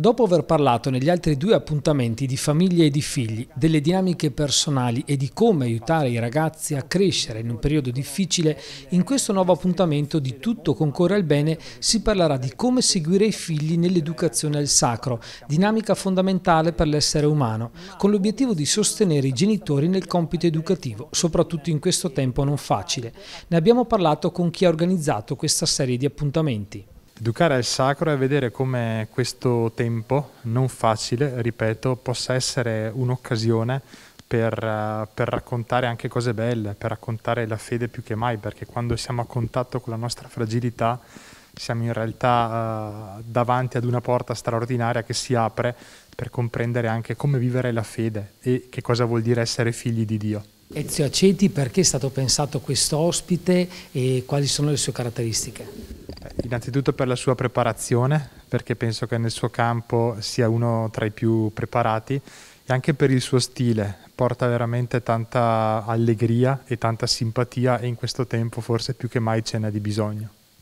Dopo aver parlato negli altri due appuntamenti di famiglie e di figli, delle dinamiche personali e di come aiutare i ragazzi a crescere in un periodo difficile, in questo nuovo appuntamento di Tutto concorre al bene si parlerà di come seguire i figli nell'educazione al sacro, dinamica fondamentale per l'essere umano, con l'obiettivo di sostenere i genitori nel compito educativo, soprattutto in questo tempo non facile. Ne abbiamo parlato con chi ha organizzato questa serie di appuntamenti. Educare al sacro è vedere come questo tempo non facile, ripeto, possa essere un'occasione per, uh, per, raccontare anche cose belle, per raccontare la fede più che mai, perché quando siamo a contatto con la nostra fragilità siamo in realtà uh, davanti ad una porta straordinaria che si apre per comprendere anche come vivere la fede e che cosa vuol dire essere figli di Dio. Ezio Aceti, perché è stato pensato questo ospite e quali sono le sue caratteristiche? Innanzitutto per la sua preparazione, perché penso che nel suo campo sia uno tra i più preparati, e anche per il suo stile, porta veramente tanta allegria e tanta simpatia e in questo tempo forse più che mai ce n'è di bisogno.